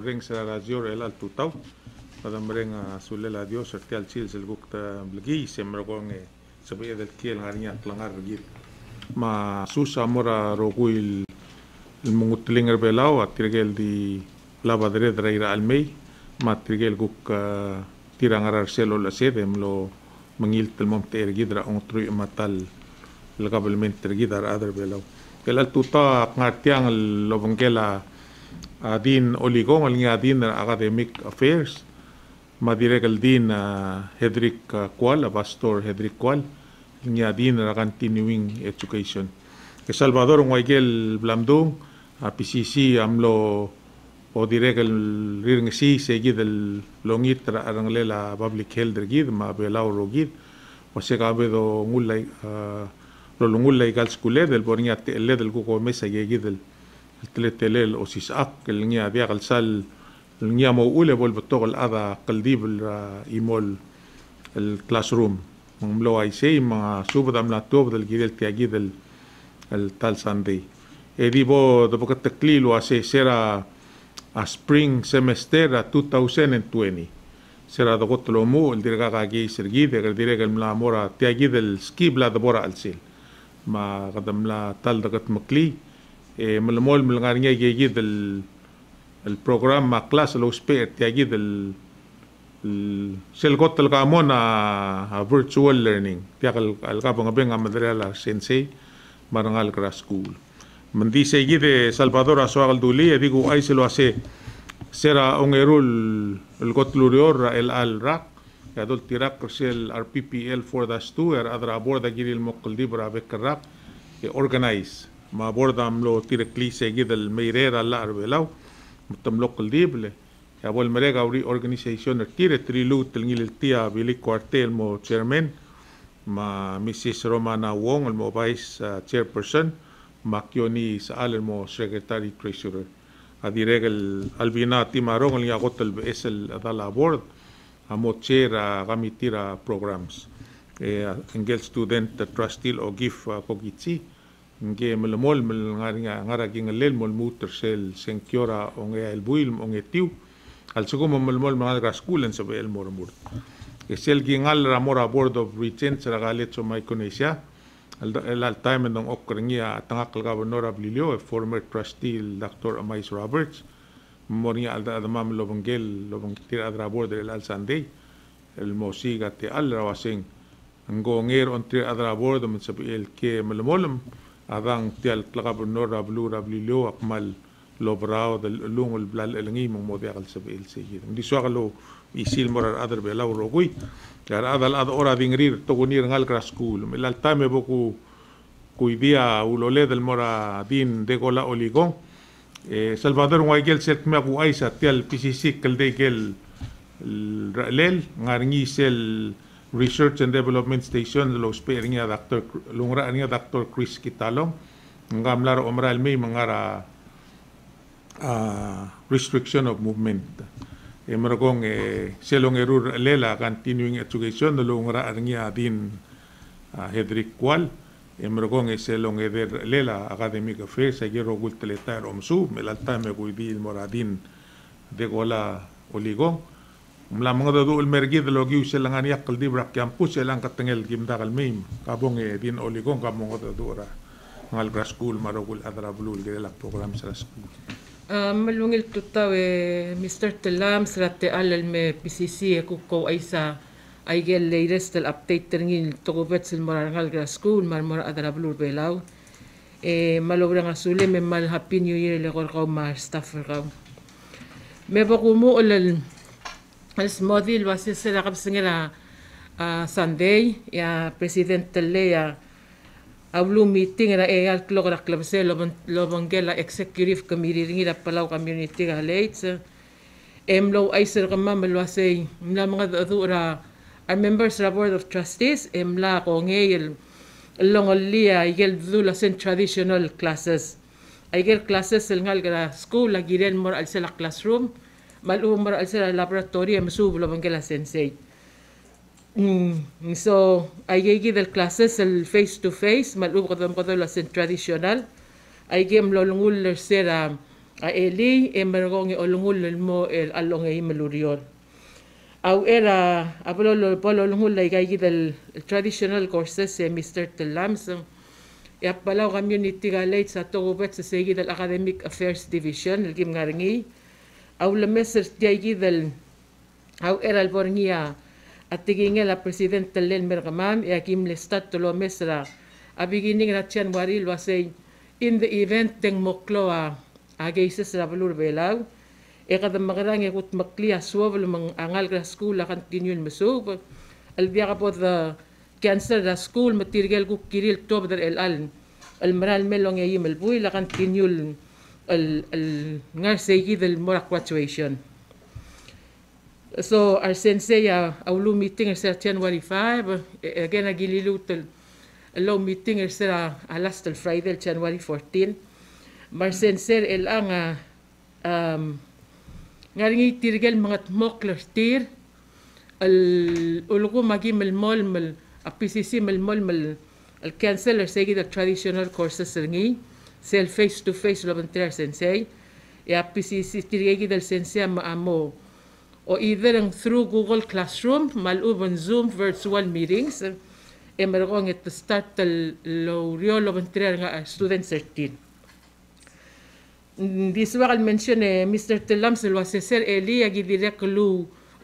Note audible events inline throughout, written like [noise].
horreng se la el alto tau. Adamren a sulle la dior serte al chil sel gukta blgi sembra con eh, e sabia del kiel harinya plangar gil ma susa mora roguil el mungutlinger belao atirgel di lava dere draira al mei ma atirgel guk tirangarar selo la sede em lo mangil tel monte ergidra on tru matal el gabelmente ergidar adre belao. El alto ta ngartiang lo bangela adin oligong al adin academic affairs. Madire kal din Hedrick Kual, pastor Hedrick Kual, nga din na continuing education. Ke Salvador ngwaigel blamdung, PCC amlo o dire kal rirng si segid el longit arang lela public health gid ma belau rogid, o se kabe do ngulay lo lungul lay gal skule del bornya te le del ko mesa yegi del التلتلل أسيس أق النيا بيغل سال النيا موؤولة بول بتغل أذا قلديب إيمول الكلاس روم من ملو مملو أيسي ما سوبد أمنا توبد الجيل تيجيد التال ساندي إدي إيه بو دبوك التقليل وأسي سيرا a spring semester a 2020 Será de gota lo mu, el dirga ga gi سيرا دغط لومو الدرقا غاقي سرقي دغر ديرقا الملا مورا de bora al sil. Ma gadam la tal de gat makli. ma qadam la tal dagat makli e malmol malngar ngai ge del el program ma class lo spare tiagi del sel got el gamon a virtual learning tiakal al ka bang benga madrela sensei marangal kra school mandi se de salvador aso al duli e digo ai se lo hace sera un erul el got lurior el al rak يدل تراك رسل ار بي بي ال 4 داش 2 ار ادرا بوردا ma borda amlo tir klise gidel meirera la arvelau mutam local dible ya bol merega uri organization tir trilu tel tia bili quartel mo chairman ma mrs romana wong mo vice uh, chairperson ma kioni sa almo secretary treasurer adirega el albina timarong ngi agotel es el dala board amo chair a gamitira programs eh uh, engel student uh, trustil o gif uh, nge mele mol mele ngaringa ngara ki lel mol muter sel senkiora o nge el buil o nge tiu. Al se koma mele mol mele el mora mur. E sel ki ngal board of regents ra galet so mai konesia el al time ndong okringi a tangak lga bonor ab lilio a former trustee dr amais roberts. Mori al da mam lo bongel adra board el al sandei. El mosiga te al ra wasen ontir adra board mo se el ke mele avant tial tlaqab nor ablu rabli lo aqmal lo brao del lung el blal el ngi mo de al sab el sejid di suagalo isil morar adar be lauro gui yar adal ad ora vingrir to gunir ngal kras el altame boku kuidia ulole del mora din de gola oligon eh, Salvador Nguayel set me agu aisa tial pisisik el de gel lel ngarngi sel Research and Development Station lo spare nga Dr. lungra nga Dr. Chris Kitalong ngamlar omral may mangara uh, restriction of movement e maragong e selong erur lela continuing education lo lungra nga din uh, Hedrick Kual emrogong eselong eder lela academic affairs agero gulteletar omsu melaltame guidil moradin de gola oligong mla mga dadu ulmergi de logi uselangan yakal di brak campus elang katengel gimdakal mim. Kabong e din oligong kabong dadu ra. Ngal gra school marogul adra bulul gelak program sa school. Malungil tutaw e Mr. Telam srate alal me PCC e kuko ay sa ay gel latest del update teringin toko vet sil morangal gra school mar mora adara blur belaw e malobra nga sule me mal happy new year le kor kaw mar staff kaw. Me ba kumo olal al smodil wasi sila kap singela uh, Sunday ya president tele ya ablu meeting na e al klok ra club se lobon lobon gela executive committee ringi da palaw community ga late emlo ay sir kama malwasay mla mga dura our members the Board of Trustees, emla ko ngayel longolia igel dula sen traditional classes. Igel classes el ngal school lagi ren mor al sela classroom, malu mor al sela laboratory em su bulo bangela sensei. Mm, so, ay del classes el face to face, malu ko dam la sen traditional. ay gem lo lungul sera a eli e mergong olungul mo el along e au era apolo lo polo lungul lai kai del traditional courses e Mr. Telams e apala community ga late sa to bet sa segi del academic affairs division el gim ngaringi au le meser tiagi del au era el borngia at tigingel la presidente len mergamam e akim le stat lo mesra a beginning na January lo say in the event teng moklo a agay sa balur belaw e kada magarang e kut makli aswa balo mang angal gra school la kan tinyon masub al biya ka po the cancer da school matirgel ku kiril tob dar el al al maral melong e yim el buy la kan tinyol del morak graduation. So our sensei uh, aulu meeting sa January 5 again agililu tel low meeting sa a last Friday January 14 mar sensei el ang uh, um, ngaringi tirgel mga mokler tir al ulgo magi mel mol mel a PCC mel mol mel al canceler segi the traditional courses ngi c'est le face-to-face, l'aventure du sensei. Et puis, si tu es dal sensei, je suis mort. Either through Google Classroom, mal ou Zoom virtual meetings, emerong me rong et le start de l'aurio l'aventure à student 13. This war, I'll mention Mr. Tellam, c'est le eli et lui, il dirait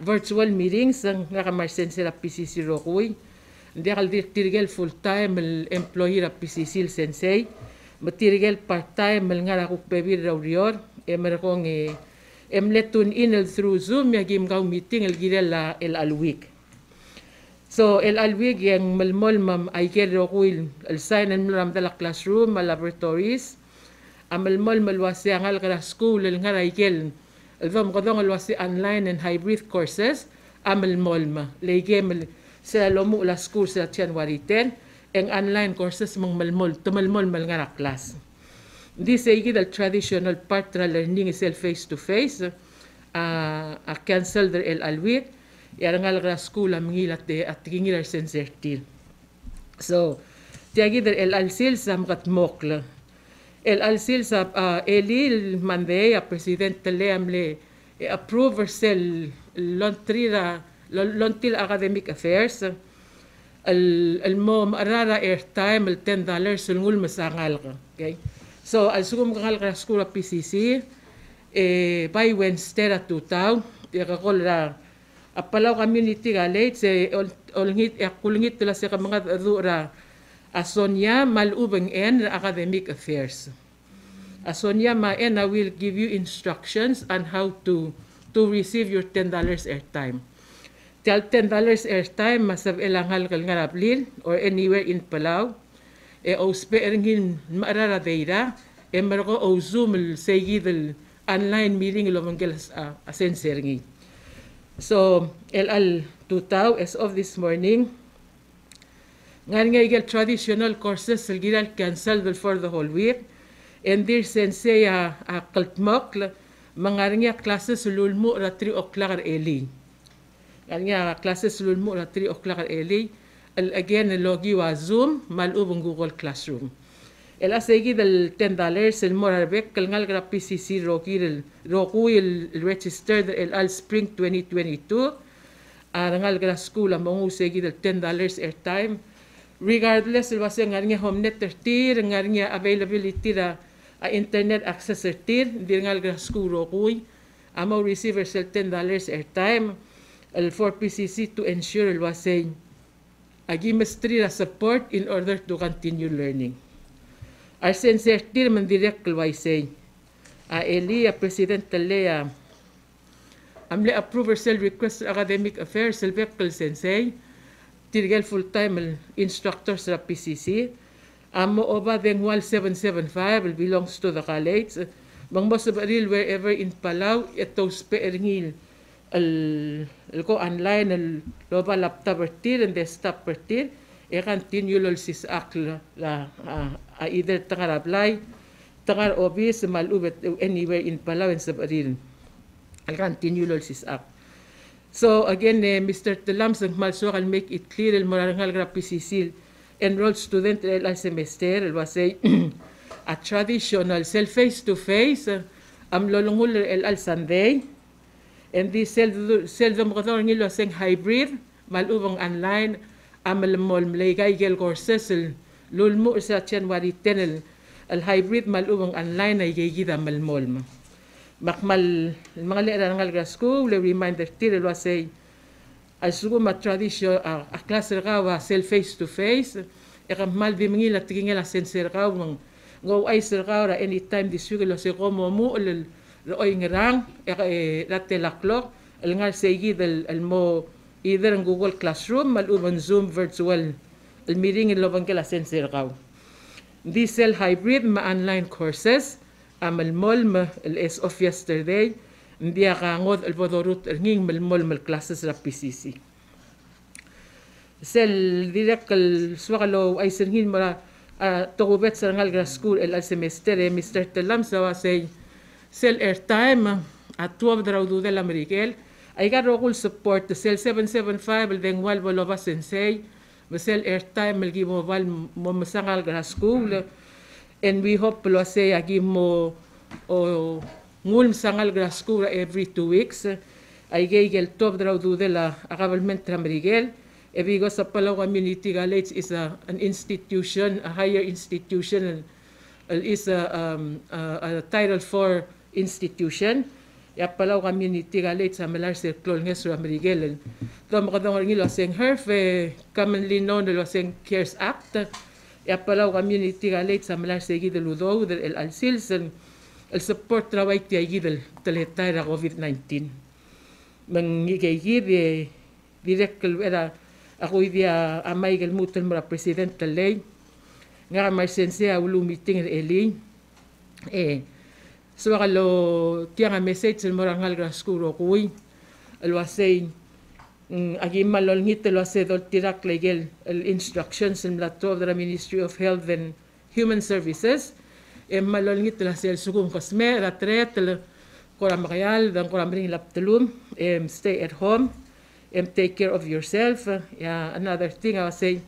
virtual meetings, n'a pas mal sensei la PCC Rokui. Dia al dirigel full time employee la PCC sensei metirgel partai melengar aku pebir daurior emerong e eh, emletun in el through zoom ya gim kau meeting el gire la el alwik so el alwik yang melmol mam aiker rokuil el sign en melam dalam classroom ma laboratories. Amelmol melwasi angal kala school el ngara ikel el zom godong el online and hybrid courses amelmol ma. Leigem se la lomu la school se tian wariten ten. Ang online courses mong malmol tumalmol mal ngara class. This is the traditional part na learning is face to face. Uh, a cancel der el alwit. Yara nga lagra school am ngilat de at gingilar sensertil. So, tiagi der el alsil sam gat mokla. El alsil sa uh, elil mande a presidente le amle e approve sel lontrira lontil academic affairs mom arara airtime el 10 dollars ngul masangal okay So, al sugum kakal ka school of PCC, eh, by Wednesday at tutaw, ikakol ra, apalaw community ga late, se olngit, akulngit tila sa mga dura, asonya malubang en academic affairs. Asonya ma en will give you instructions on how to to receive your $10 airtime. Tell $10 airtime masab ilanghal kal ngarablil or anywhere in Palau. E o speringin marara deira e margo o zoom el seguid el online meeting lo mangelas a asen seringi so el al tutau as of this morning. Ngan nga traditional courses el giral cancel for the whole week. And there sensei a a kaltmok mangaringa classes lulmu ra 3 o'clock ngan nga classes lulmu ra 3 o'clock early again logi wa Zoom malub ang Google Classroom. El asegi del 10 dollars el morarbek kal ngal gra PCC roki el roku el register el al spring 2022 ar ngal gra school ang mongu segi del 10 dollars airtime regardless el base ngar nga home net tir ngar nga availability ra internet access tir dir ngal gra school roku amo receiver sel 10 dollars airtime el for PCC to ensure el base agimestri support in order to continue learning. Our sincerity man direct say, a Elia President Talea, amle approver sel request academic affairs sel vehicle sensei, tirgel full-time instructor sa PCC, amo oba den 1775 belongs to the college, mang mo wherever in Palau, ito spe el, loba laptop pertir en desktop pertir e continue lol sis ak la, la uh, uh, either tangar apply tangar obis mal ubet anywhere in Palau en sabaril al continue lol sis ak so again eh, Mr. Telam sang malso can make it clear el morangal gra PCC enrolled student el semester el wasay [clears throat] a traditional sel face to face am lolongul el al Sunday and di sel sel dom gador ngilo seng hybrid mal ubang online am el mol mlegay gel courses el lulmu sa January 10 el el hybrid mal ubang online ay gigida mal mol ma. Makmal mga lera ngal grasku le reminder tire lo say al sugo ma tradisyon a, klase rawa sel face to face e mal bi mingi la tingela senser raw ng ngo ay ser raw ra anytime di sugo lo se como mu el الأوينغران التلاقلوق الغال سيد المو إذا جوجل كلاس روم ملؤون زوم فيرتوال الميرين اللي بنقلها سنسيرغاو دي سيل هايبريد مع أونلاين كورسز أم المول الإس أوف يسترداي ندي غانوذ البودروت الغين من المول من الكلاسز ربي سيسي سيل ديريك السوغلو أي سنين مرا تغوبات سنغال سكول السمستر مستر تلام سوا سي school el sel airtime at 12 draw do del Amerikel ay ga rokul support to sel 775 el deng wal bolova sensei? Sel airtime el gimo val mo masangal gra school. And we hope lo say agi mo o ngulm sangal graskura every two weeks. Ay gel top draw do de la akabalment tramrigel e bigo sa Palau Community College is a, an institution, a higher institution, and is a, um, a, a Title IV institution. Ya pala community ga late sa melar circle nge sura merigelen to mo kadang ngi lo seng herf eh, commonly known lo seng cares act. Ya pala community ga late sa melar segi de ludo del el alsilsen el support travai ti agi del teleta era covid 19 mangi ke gi de eh, direct era ako idia ah, amay gel mutel la president lei nga marsense a ulu meeting el eli eh so kalo tiang a message sa mara ngal gra skuro kuy alwa say agi malol ngit lo se dol tirak legel el instructions in la to the Ministry of Health and Human Services. E malol ngit la se el sugum kosme la tret kora makayal dan kora bring lap telum stay at home. And take care of yourself. Yeah, another thing I was saying,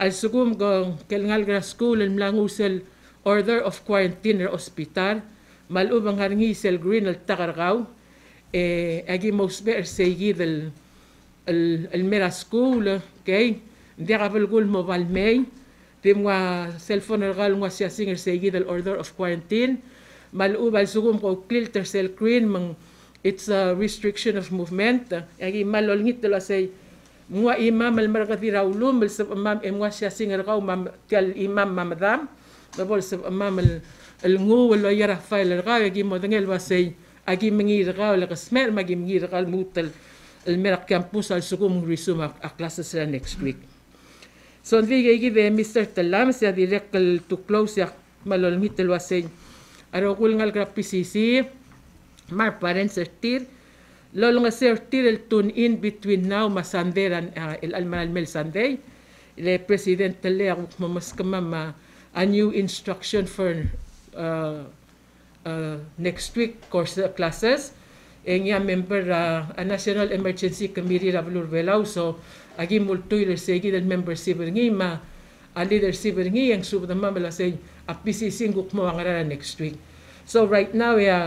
al sugum go kelngal gra school en mlangusel order of quarantine or hospital malu bangarngi sel green al tagargau eh agi mosber segi del الميرا سكول كي نديرها بالقول موبايل ماي تيموا سيلفون الغال موا سياسين سيجي الاوردر اوف كوارنتين ملقوبة الزقوم قو كليل ترسل كرين من it's a restriction of movement. يعني مالو لنيت لا سي موا إمام المرغذي راولوم السب إمام إموا سياسين الغاو مام تال إمام مام دام. دبول السب إمام al al ngu wala yara fail al gawe agi modengel wa say agi mengir gaw la kasmer magi mengir gal mutal al merak campus al sukum resume a classes la next week. So vi gigi de Mr. Talam sia direct to close ya malol ngit wa say aro kul ngal gra PCC my parents are tir lolo nga sir tir el tune in between now ma Sunday and uh, el almanal mel Sunday le president ma a new instruction for uh, uh, next week course uh, classes. En ya member uh, a national emergency committee ra bulur belaw so agi multoy le segi del membership ngi ma a leadership ngi yang sub na mamala say a PCC nguk mo next week. So right now ya yeah,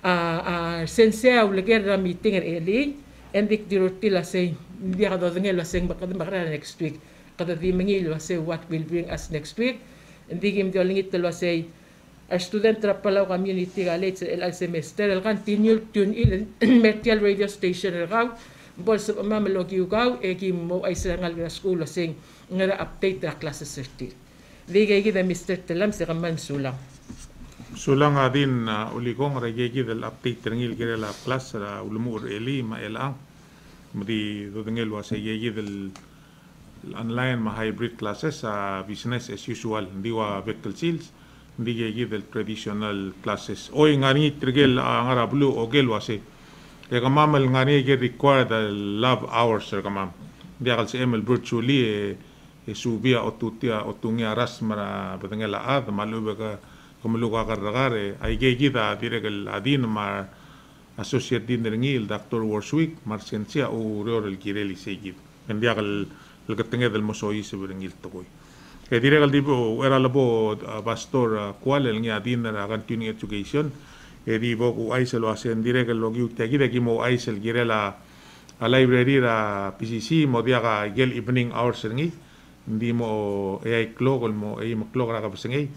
uh, uh, uleger ra meeting er eli endik dirutila say hindi ka dodengel la sing bakad next week. Kada di mangil wa say what will bring us next week. Hindi gim dolingit lo say studenttrapalaw għamjien jittigalet il-semester eh, il-għantin jil-tun il-mertjal [clears throat] radio station il-għaw bolsa mam l-logi u għaw għim mu għajsir għal skulu sejn ngħara update ta' klasa s-sirti. Li għajgi mister t-lam si għamman sula. Sula għadin ah, u li għom għajgi update ringil għire la klasa u l-mur eli ma il-għaw. Mri dudengil għas għajgi da online ma hybrid classes a business as usual. Ndiwa vekkel seals dige gibel traditional classes o in ani trigel angara blu o gel wase e kamam el ngani ge require the love hours er kamam dia kal emel virtually e e eh, eh, subia o tutia o tungia rasmara pues, betengela ad malube ka kamlu ka karagar e eh, ai ge gida diregel adin ma associate din der ngil dr warswick marcencia o reor el kireli segid en dia kal el ketenge del mosoi seberengil tokoi e dire kal tipo era labo pastor cual el ngia dinner a continuing education. E di bo ku aisel lo hacen dire que lo que usted aquí de kimo aisel quiere la a library la PCC mo diaga gel evening hours ngi eh. ndimo e ai clog mo e mo clog ra kapsengi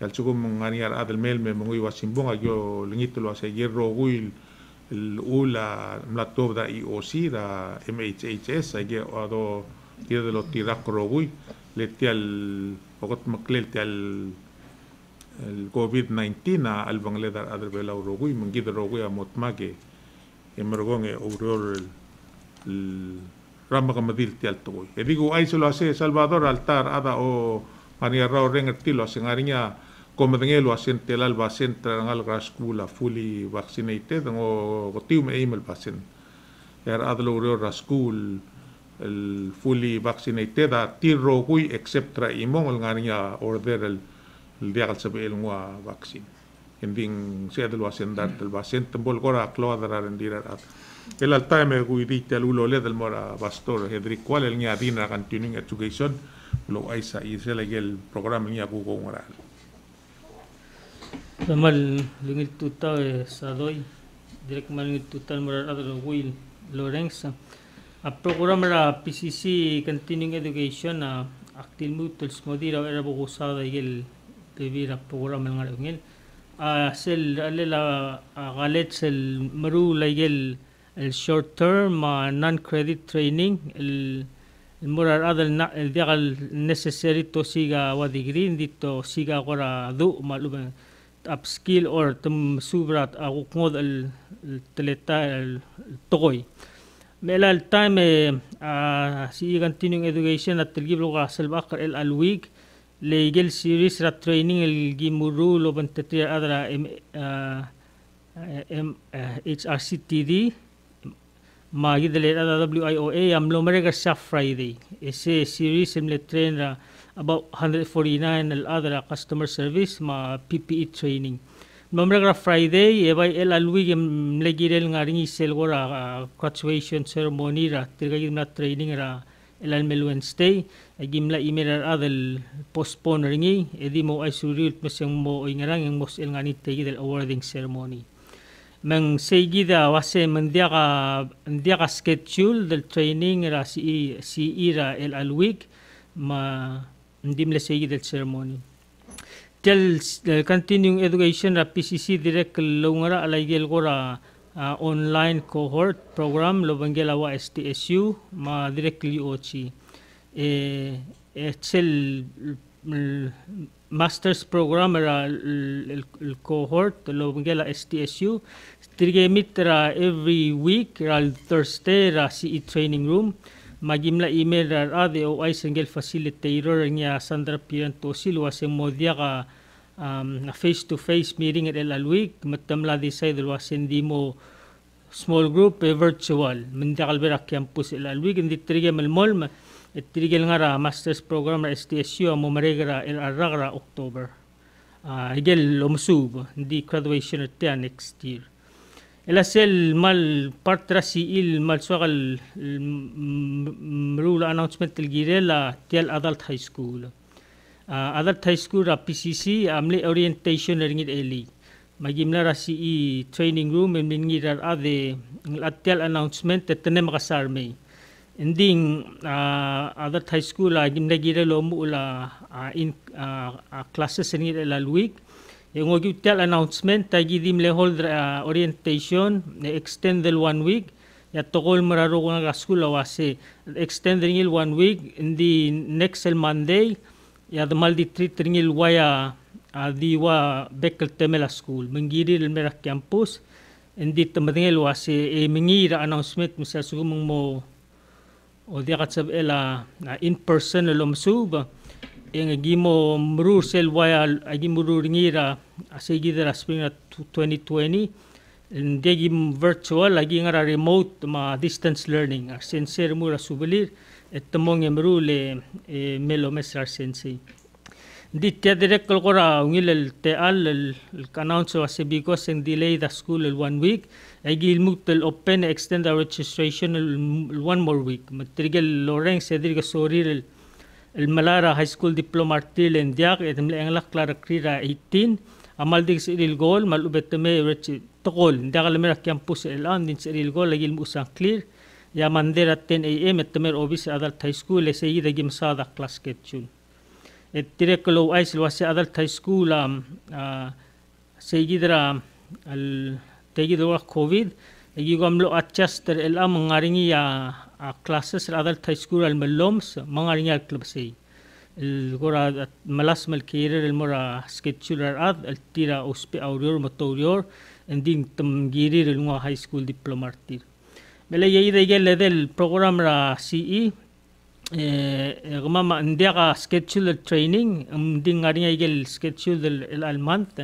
al chugo mongani ar adel mel me mongui wasimbonga yo lingito lo hace hierro guil el ula mlatov da IOC da MHHS age ado diedelo ti rakrogui le ti al ogot maklel ti al el COVID-19 al Bangladesh adre bela urogui mungid rogui amotmage emergón e uror el rama kamadil ti al toy e digo ahí se lo hace Salvador altar ada o mania rao renger ti lo hacen ariña komedengelo hacen tel al basentra al rascula fully vaccinated o gotium e email pasen er adlo uror rascula el fully vaccinated a tirro gui except tra imong el ngania order el el dia al sabe el ngwa vaccine. Ending se adlo asiendar el paciente bol gora cloadra rendira el alta me gui dite al ulo le del mora pastor hedri cual el nya dina continuing education lo aisa y se le el programa nya ku ko moral Ramal lingil tuta e sadoy direct mal lingil tuta marar adro Will Lorenz a program ra PCC continuing education a aktil mutul smodira era bugusada igel tevira program ngar ngel a sel alela galet sel maru laigel el short term non credit training el المرار هذا الدغ النسيسري تو سيغا وديغرين دي تو سيغا غورا دو معلومه upskill or tum subrat ako ngod al teleta al tokoy ملا التايم سي continuing education التلقيب لغة سلب سلبقر ال الويك ليجل سيريس را ترينينج الجيمورو لو بنت تي أدرا ام ام اتش ار سي تي دي ما جد لي أدرا دبليو اي أو اي ام لو مريغا شاف فرايدي اس اي سيريس ام لي ترين را about 149 الأدرا كاستمر سيرفيس ما بي بي اي training. Mamragra Friday ebay el alwi gem legirel nga ringi sel gora graduation ceremony ra tirgay na training ra el almel Wednesday. Agim la email ra adel postpone ringi edi mo ay suril mo ingarang ang mos el ngani tegi del awarding ceremony. Mang segi da wase mandia ka mandia ka schedule del training ra si si ira el alwig ma ndim le segi del ceremony tel continuing education ra PCC direct lungara alaigel gora uh, online cohort program lo bangela wa STSU ma directly ochi e excel masters program ra el, cohort lo bangela STSU tirgemit ra every week ra Thursday ra CE training room. Magimla email rar ade o ay single facilitator niya Sandra Piranto silwa sa modya ka um, face to face meeting at elalwik matamla di say dalwa sindi mo small group e virtual. Manda kalbera campus elalwik hindi trige malmol et trige nga ra masters program ra STSU mo maregara el aragra October. Uh, igel lomsub hindi graduation at next year. El partra si il mal sogal rule announcement el girela tial adult high school uh, adult high school ra PCC amle orientation ringit eli magimna ra i training room en mingi ra ade atial announcement tetene makasarme ending uh, adult high school uh, gimna gira lo mu la uh, in uh, uh, classes ringit elalwik yung ogyutel announcement tagi dim le hold uh, orientation ne extend the one week. Ya tokol mararo ko nga school awase extend ringil one week. In the next Monday ya the maldi treat ringil waya uh, di wa bekel temela school. Mengiri mera campus. Indi tamadingil wase e mengira announcement misal sugumong mo o dia katsab ela uh, in person lo msuba yang gimo murur sel waya agi murur ngira asigi dera spring 2020 and degi virtual lagi ngara remote ma distance learning. Ar sensor mura subelir التمون يمرولي ميلو مسرع سينسي دي تدرك القرى ونيل التقال الكانونس واسبيكو سن ديلي ذا سكول الوان ويك أجي الموت الاوبن اكستند ريجستريشن الوان مور ويك متريجل لورين سيدريك سورير الملارا هاي سكول دبلوما تيل اندياك اتم لانلا كلارا كريرا 18 عمل ديك سيري الجول مالو بتمي ريتش تقول داغل مرا كامبوس الان دين سيري الجول لجي الموسان كلير gol lagi musang clear ya mandera 10 am et tamer obis adult high school le sey da gim sada class ketchun et dire kolo ay silwasi adult high school am sey gidra al tegi dwa covid egi gomlo adjuster el am ngaringi ya classes adult high school al meloms mangaringi al club sey الكرة ملاس مالكيرر المرة سكتشولر أد التيرا أوسبي أوريور مطوريور اندين تمجيرير الموا هاي سكول bila ye ide ye level program ra CE eh, eh gma India ndia schedule training mding ari ye gel schedule el al month.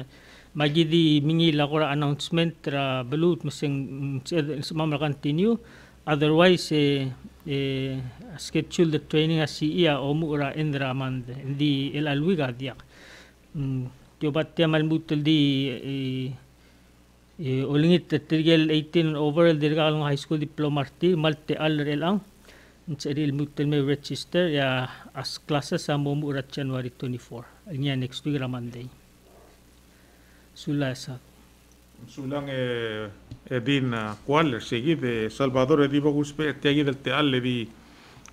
Magi di mingi la gora announcement ra blut mising eh, sma ma continue. Otherwise eh, eh schedule the training as CE o mu ra endra man di el al wiga dia mm tio batte mal di eh Eh, ulingit tirgel 18 overall dirga along high school diploma ti malte alr elang Jadi ilmu terme register ya as classes sama urat Januari 24. Ini next week Ramandai. Sulasa. Sulang e eh, edin eh, cual segi de Salvador edibo guspe tegi del teal le di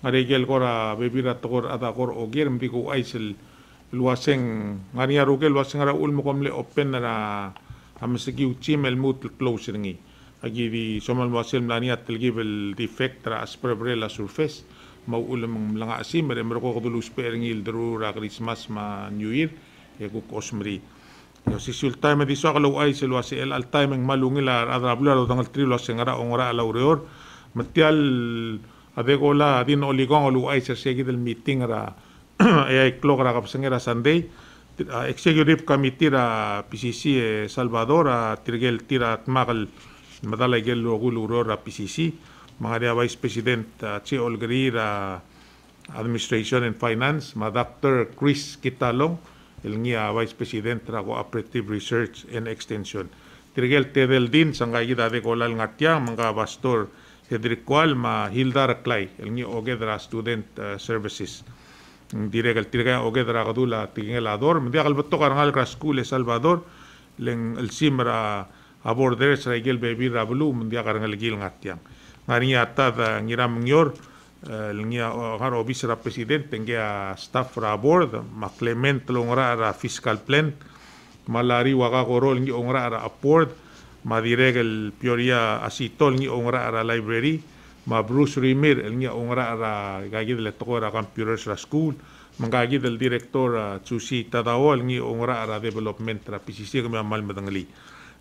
aregel gora bebira togor ada gor oger mbiko aisel luasen ngani aruke luasen ara ulmo komle open na amsegi uchim el mut close ngi agi di somal luasel mlani atelgi bel defect ra asperbre la surface. Ma ul mong langa asim mere merko kodulus per ngil dru ra christmas ma new year. E kosmri Yo si sul time di so kalau ai se lo al time ng malungi la adra bula lo dangal tri lo se ngara ongora ala ureor matial ade gola din oligong lu ai se segi del meeting ra [clears throat] e ai clock ra kapsengera sunday executive committee ra PCC e Salvador a tirgel tira magal madala gel lo gul uror ra PCC mga vice president Che Olgri ra administration and finance. Ma Dr. Chris Kitalong el ngia vice president ra cooperative research and extension. Tirgel tedel din sanga ida de kolal ngatia manga pastor Cedric Kual ma Hilda Raklay el ngia ogedra student uh, services direk el tirga ogedra gadula tingel ador mendia gal beto karangal ra school Salvador. Leng el simra abor deres ra gel bebi ra blu mendia karangal gil ngatia ngari ata ngiram ngior lingia har obis ra presidente ngia staff ra board ma Clement longra ra fiscal plan. Malari waga gorol ngi ongra ra aport ma diregel pioria asitol ngi ongra ra library ma Bruce Rimir el ngi ongra ra gagi del toko ra computers ra school mangagi del director Chusi Tadao el ngi ongra ra development ra PCC kami amal madangali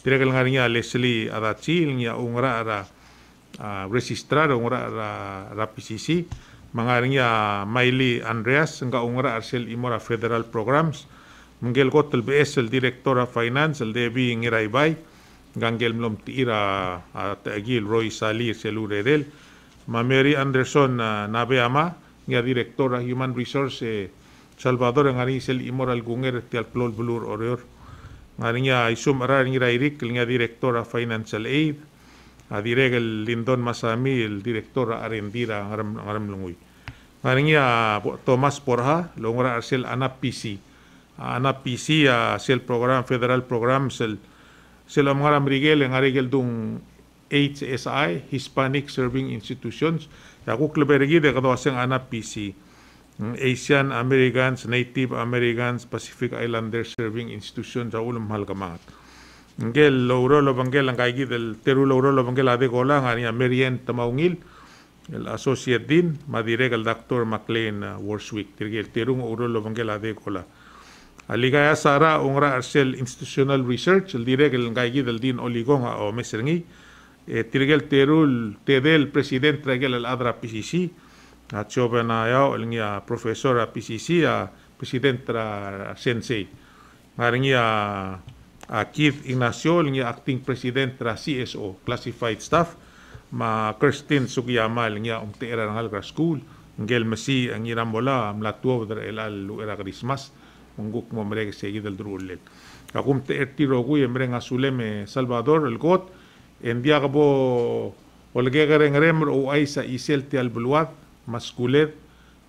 diregel ngaringa Leslie Adachi el ngi ongra ra uh, registrar ungra ra, ra PCC mangaring ya Miley Andreas nga ungra arsel imora federal programs mengel kotel BS el directora finance el debi ngirai bay gangel mlom tira at Roy Salir selurerel ma Mary Anderson uh, nabe ama nga directora human resource eh, Salvador ngari sel imoral gunger tial plol bulur orior ngari ya isum arar ngirai rik nga financial aid a direk el Lindon Masami, el director Arendira ngaram ngaram lungui. Ngaringi a Thomas Porha, longora arsel ana PC. Ana PC a sel program federal program sel sel ngaram rigel ngarigel dung HSI Hispanic Serving Institutions. Ya ku klebergi de kado aseng ana PC. Asian Americans, Native Americans, Pacific Islanders Serving Institutions sa ulam mahal kamangat ngel logro lo bangel ang kaigi del teru logro lo bangel ade gola ngani Marian Tamaungil el associate din madire el doctor McLean uh, Warswick tirgel terung uro lo bangel ade gola aligaya sara ungra arsel institutional research el direk el kaigi del din oligong o mesergi e tirgel terul tedel president regel el adra PCC a chobena ya el ngia profesor a PCC a president tra sensei. Ngaringia uh, Keith Ignacio, yung acting president ra CSO, classified staff, ma Christine Sugiyama, yung umte era ng Algra School, ngel masi ang irambola, mlatuwa dar elal lu era Christmas, munguk mo mereka segi del drulel. Akum te ertiro gu yung mereka suleme Salvador, el got, en dia kabo olge gareng remer o ay sa isel ti albuluat, maskulet,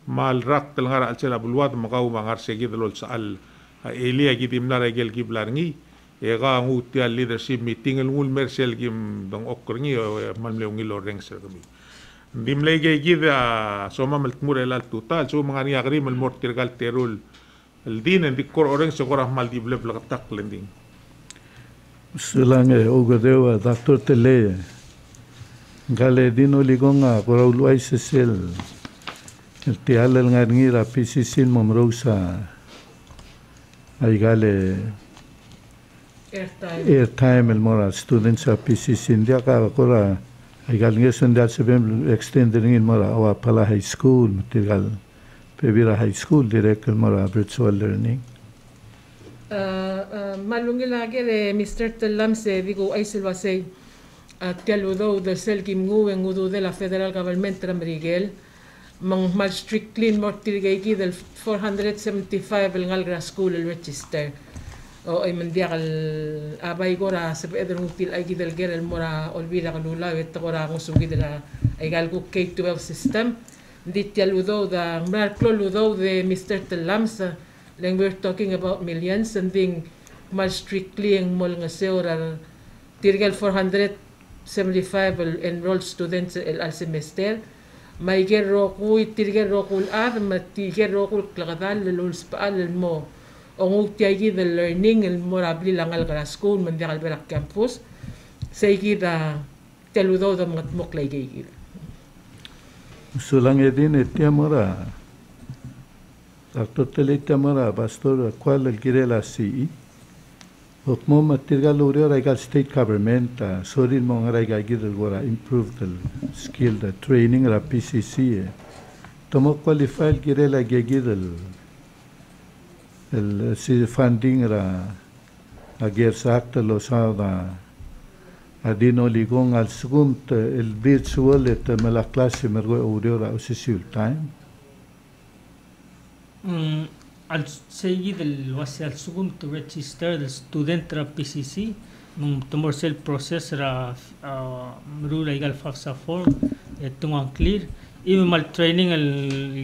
mal rak tel ngara al chela bulwat makau mangar segi delol sa al elia gidim nara gel giblarngi e ga ngu tia leadership meeting el ngul mersel gim dong okkorngi mal mle ngilo reng ser kami dim lege gida soma mal tmur el al total so mangani agri mal mortir gal terul el din en dikor orang segora mal di ble ble lending Sulange ogodewa Dr. Tele gale dino ligonga korau luai sesel el tial el ngarngira PCC momrosa ay gale Airtime. el mora students a PCC india ka kora ay gal ngesen dia sebem extender ngin mora awa pala high school tigal pebira high school direct el mora virtual learning Uh, malungi lagi de Mr. Telam se digo ay silva se uh, tialudo de sel kim ngu en udu de la federal government ramrigel mang mal strictly mortirgegi del 475 el ngalgra school el register o ay mandiak al abay gora se pwede util ay gidel ger el mora olvida kalula wet gora ngusugi de la ay galgo K-12 system di tialudo da mar kloludo de Mr. Telam sa Then we're talking about millions and being mal strictly ang mol nga seorar tirgal 475 el enrolled students el al semester may gero ku tirgal rokul ad matigal rokul klakadal lul spaal el mo ong tiagi the learning el morabli lang al gara school man al berak campus say da teludo da mga moklay gigil Sulang edin etia mora. Dr. Telita mora pastor cual el girela si. Ok mo matirga lore state government uh, sorin mong raigal gal gidel gora improve the skill the training ra PCC. Tomo qualify el girela gidel el si funding ra ager sakta lo sa da eh, adino ligong al segunt eh, el virtual et me la classe mergo aurora usisul time Mm, al seguir del wasi al segundo to register del student ra PCC nung tumor sel process ra uh, mrula igal fafsa form et tungang clear even mal training al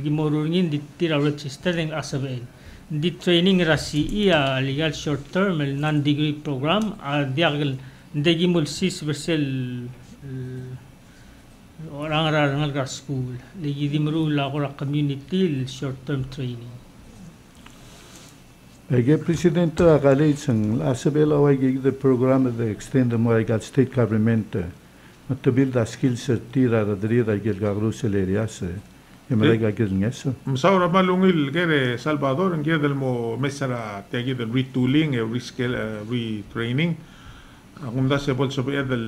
gimorungin di tira register ng asabel di training ra CE a legal short term el non degree program a diagal ndegi mul sis versel orang orang ngal school lagi di merula ko community short term training Herr Präsident, Agaleitsen, Asabela Oigig, the program the extend the Moragat State Government, με το build ασκήλ σε τίρα τα τρίτα και λαγρούς ελεριάσε. Εμερέγα και την έσω. Μισάωρα μάλλον ήλ και ρε Σαλπαδόρ και δελμο μέσα τα και retooling, retraining. Αγούντας σε πόλης οποία δελ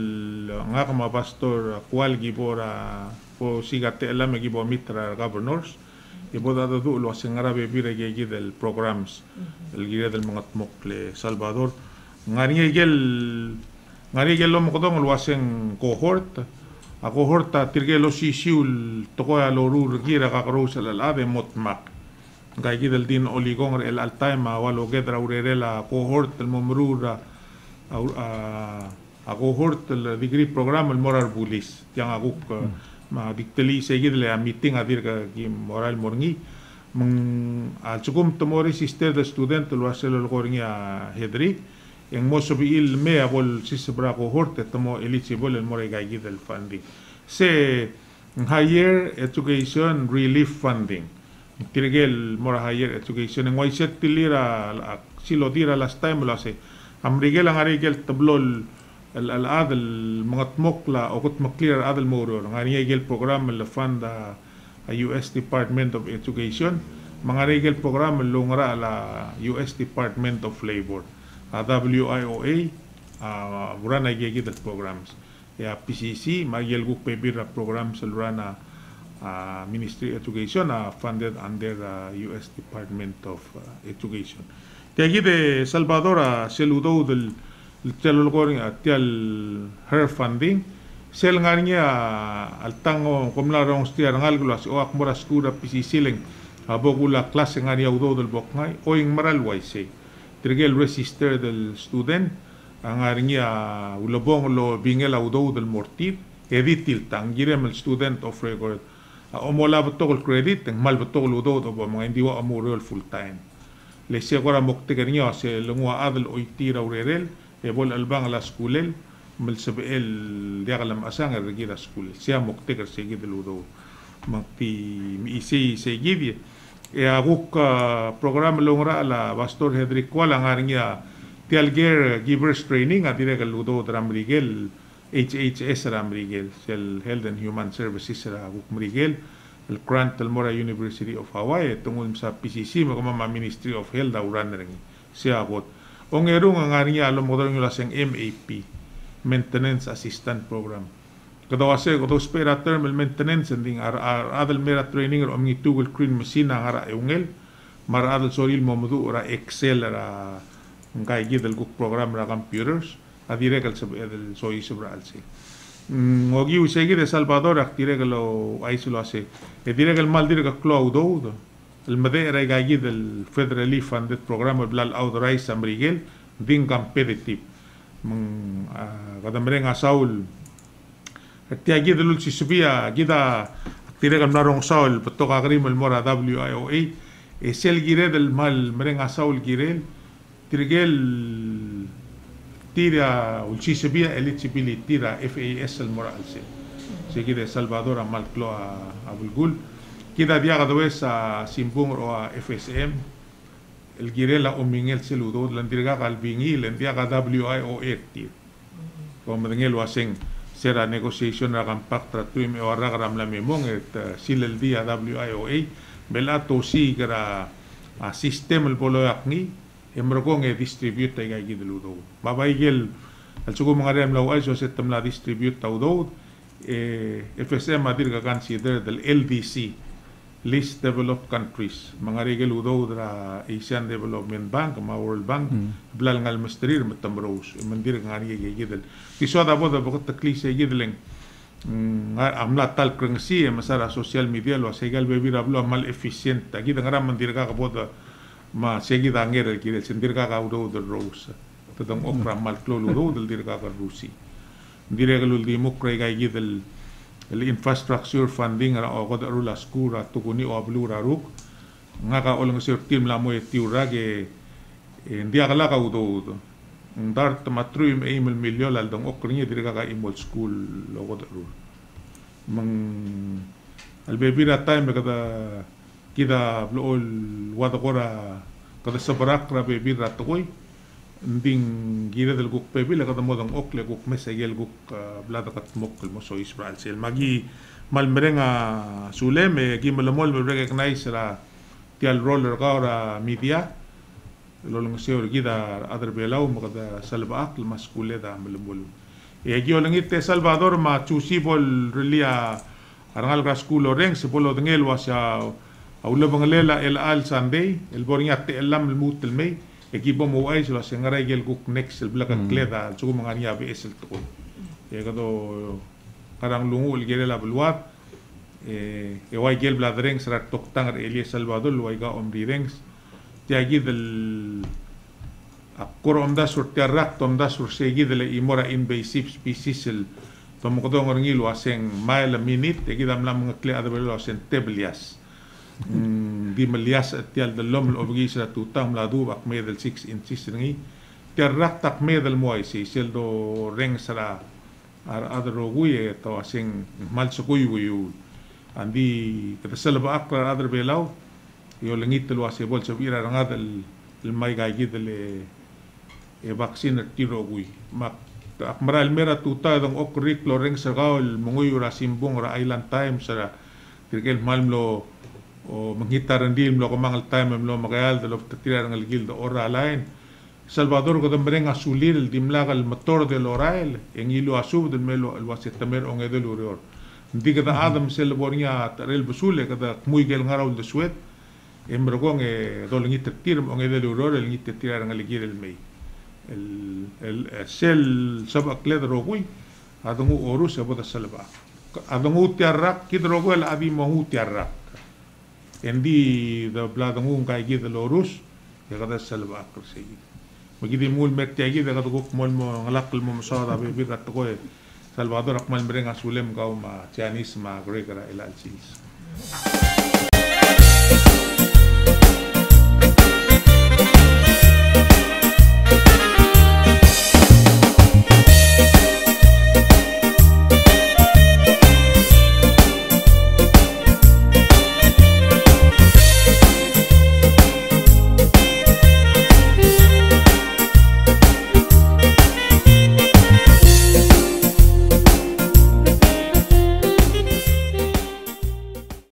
αγάγμα πάστορ κουάλ και πόρα που. y boda de du lo hacen árabe vira yegi del programs el guía del mongatmok le Salvador. Ngani yegel ngani yegel lo mokdong lo hacen cohort. A cohort a tirge lo sisiul toko a lo rur gira gagrous el ave motmak gayegi del din oligong el altaima o a lo gedra urerela cohort el momrura a a cohort el digri programa el morar bulis. Yang aguk mm ma dikteli se gidle a meeting a dirga ki moral morngi mung a chukum tomori sister de student lo asel el gorngi a hedri. En moso bi il mea bol sisbra cohort tomo eligible el more gai gidel funding. Se higher education relief funding. Tirgel mora higher education. En wai set tilira silo tira last time lo se amrigel ang arigel tablol tmokla o kut maklir adel moro ang arigel program la funda a US Department of Education. mga regel program lungra la US Department of Labor. a WIOA uh, rana gigi the programs. ya PCC magel guk pebira programs rana uh, Ministry Education uh, funded under the US Department of uh, Education. Tiagi de Salvador a seludo del tial goring a tial her funding. Sel nga niya al tango kumla rong stiar ngal glas o akmora skura PCC leng abogula klase nga niya udo del bokngai oing maral waisay tirgel register del student. Ang aringia ulobong lo bingel audo del mortir editil tang girem el student of record. A omola betul credit mal betul udo to bo mga hindi wa amurol full time. Le sia kora mokte kaniya se lengua adel oitira urerel sebel dia kalam asang regira skul sia mokte ker se gidel udo makti mi isi se gidie e aguk program longra la pastor Hedrick Kuala ngaringia tialger givers training atire kal udo dram rigel HHS ra Mrigel, sel Health and Human Services ra Guk Mrigel, el Grant Talmora University of Hawaii, tungkol sa PCC, mga Ministry of Health daw ran rin siya agot. O ngerong ang nga niya, alam daw yung lasang MAP, Maintenance Assistant Program. Kadawa siya, kadawa spera thermal maintenance, and ar, adal mera training, o mga tugol crane machine ang hara eungel, mara adal soril mo mudu, ora Excel, ra, kaya gidal guk program ra computers, adire kal sab el soy sobral si ngogi usegi de salvador aktire kal lo aisulo ase e dire kal mal dire kal cloud do el made era gagi del federally funded program blal authorize amrigel din competitive meng kada mereng asaul tiagi del si subia gida aktire kal narong saul betok agrim el mora WIOA e sel gire del mal mereng asaul girel tirgel tira ulchisibia eligibility tira FAS el moral se seguida Salvador amal clo a abulgul kida dia cada vez a simbung o a FSM el girela o mingel seludo lan dirga gal bingi len dia ga WIO tir como dengel waseng sera negotiation ra kampak tra tuim o ra gram la memong et sil el dia WIOA bela to si gra a sistem el bolo akni emrokong e distribute tay gay gideludo babaygel al sugo mga rem law ay so setam la distribute taw do e FSM adir ka consider del LDC least developed countries. Mga regel udo dra Asian Development Bank ma World Bank mm. blal ngal mesterir matam rose mandir nga ni gidel. Kiso da boda bokot taklise gideleng amla tal krengsi masara social media lo segal bebira blo mal efficient. Agi ngara mandir ka boda ma segi da ngere ki del sendir ka ka del rosa tadang okra mal klolo do del dir ka ka rusi. Dire ka lul di mukre ga gi del el infrastructure funding ra o god rula skura tukuni o ablura ruk. Nga ka olong sir tim la mo tiura ge ndia kala ka udo udo. Ndar tamatru im email milyon al dong okrinya dire ka ka imol school lo god rul mang albebira time kada kida blool wada kora kada sabrak ra be bir bingira del guk pebi la kada modong ok le guk mesa yel guk ah, blada kat mok mo so israel. Sel magi mal sule me gi mal mol me recognize la tial roller gaura media lo long se orgida adre belau salva ak maskule da mal mol. E Salvador ma chusi bol relia arangal gaskulo reng se bolo dengel wasya aulo bangalela el al sunday el boringa te elam el mut el equipo mo ai so se ngara gel guk next el blaka kleda so mo ngani abi esel to e kado karang lungu el gel la bluat e e wai gel bla dreng sara tok tangar eli salvador wai ga om direns te agi del akor om da sur te rak tom da sur se gi del imora invasive species el. Tomo ko dong ngilo aseng mile a minute e gi dam lam ngakle adabelo asen teblias [laughs] di melias tial del lom o bigi sa tu tam la du bak medel 6 inches ngi tiar rak tak medel moy si sel do reng sara ar adro guye to asing mal so kuy guyu andi kata sel ba akra adro belau yo lengit lo ase bol so bira rang adel el mai ga gid le e vaccine tiro guy mak ak maral mera tu ta dong okrik lo reng sa gaul munguy ra simbong ra island time sara tirkel malmlo o mangita rendim lo kamangal time lo makayal de lo tatira ng gil do ora lain Salvador ko tambreng asulil dimlaga el motor de lorael en ilo asub del melo el wasitamer on edel urior. Hindi kada adam sel bornya tarel busule kada muy gel ngaraw de suet. En brogong e do ngit tir on edel urior el ngit tira ng gil el mei. El el sel sabak ledro gui adungu orus aboda salba adungu tiarrak kidrogo el abi mo tiarrak endi da bladan un ka gi de lorus ya gada selba akr sigi mo gi. De mul metti gi de gada gok mol mo ngalakl mo msada be bi rat ko salvador akmal mren asulem ga ma